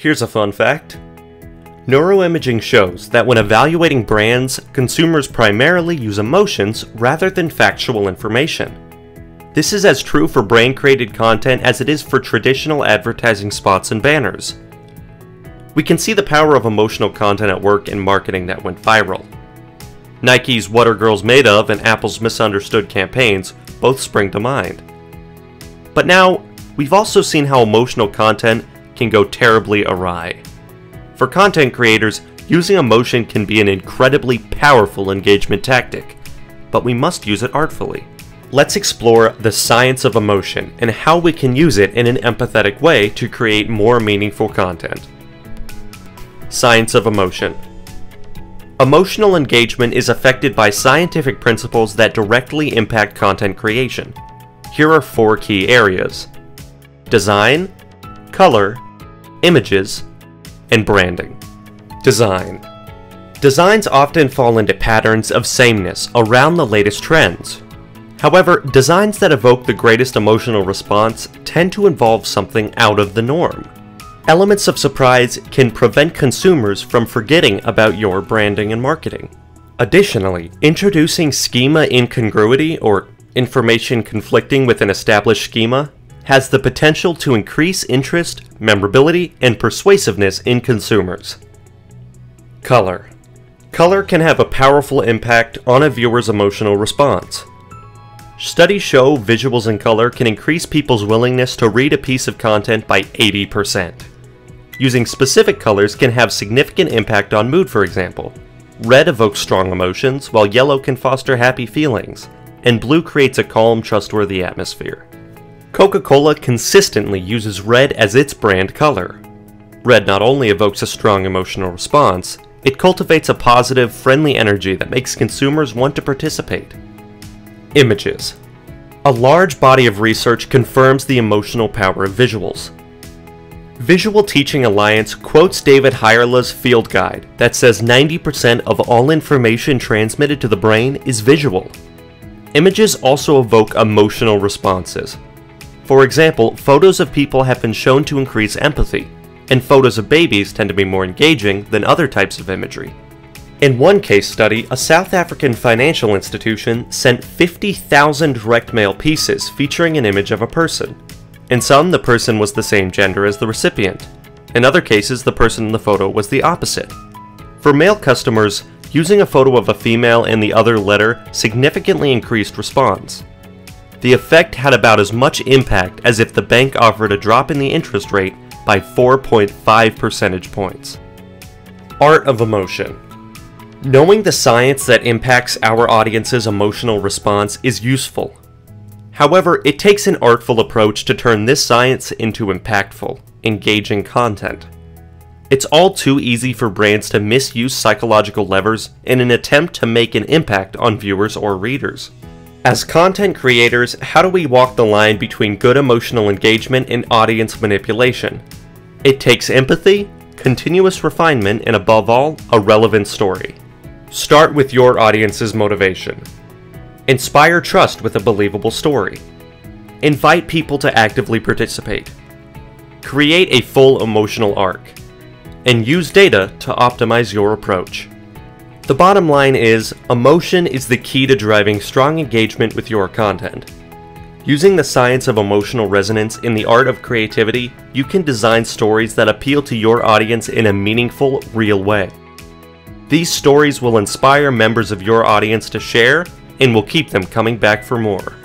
Here's a fun fact. Neuroimaging shows that when evaluating brands, consumers primarily use emotions rather than factual information. This is as true for brain created content as it is for traditional advertising spots and banners. We can see the power of emotional content at work in marketing that went viral. Nike's What Are Girls Made Of and Apple's Misunderstood campaigns both spring to mind. But now, we've also seen how emotional content can go terribly awry. For content creators, using emotion can be an incredibly powerful engagement tactic, but we must use it artfully. Let's explore the science of emotion and how we can use it in an empathetic way to create more meaningful content. Science of emotion. Emotional engagement is affected by scientific principles that directly impact content creation. Here are four key areas design, color, images, and branding. Design. Designs often fall into patterns of sameness around the latest trends. However, designs that evoke the greatest emotional response tend to involve something out of the norm. Elements of surprise can prevent consumers from forgetting about your branding and marketing. Additionally, introducing schema incongruity or information conflicting with an established schema has the potential to increase interest, memorability, and persuasiveness in consumers. Color. Color can have a powerful impact on a viewer's emotional response. Studies show visuals in color can increase people's willingness to read a piece of content by 80%. Using specific colors can have significant impact on mood, for example. Red evokes strong emotions, while yellow can foster happy feelings, and blue creates a calm, trustworthy atmosphere. Coca-Cola consistently uses red as its brand color. Red not only evokes a strong emotional response, it cultivates a positive, friendly energy that makes consumers want to participate. Images. A large body of research confirms the emotional power of visuals. Visual Teaching Alliance quotes David Hyerle's field guide that says 90% of all information transmitted to the brain is visual. Images also evoke emotional responses. For example, photos of people have been shown to increase empathy, and photos of babies tend to be more engaging than other types of imagery. In one case study, a South African financial institution sent 50,000 direct mail pieces featuring an image of a person, in some, the person was the same gender as the recipient. In other cases, the person in the photo was the opposite. For male customers, using a photo of a female in the other letter significantly increased response. The effect had about as much impact as if the bank offered a drop in the interest rate by 4.5 percentage points. Art of Emotion Knowing the science that impacts our audience's emotional response is useful, However, it takes an artful approach to turn this science into impactful, engaging content. It's all too easy for brands to misuse psychological levers in an attempt to make an impact on viewers or readers. As content creators, how do we walk the line between good emotional engagement and audience manipulation? It takes empathy, continuous refinement, and above all, a relevant story. Start with your audience's motivation. Inspire trust with a believable story. Invite people to actively participate. Create a full emotional arc. And use data to optimize your approach. The bottom line is, emotion is the key to driving strong engagement with your content. Using the science of emotional resonance in the art of creativity, you can design stories that appeal to your audience in a meaningful, real way. These stories will inspire members of your audience to share and will keep them coming back for more.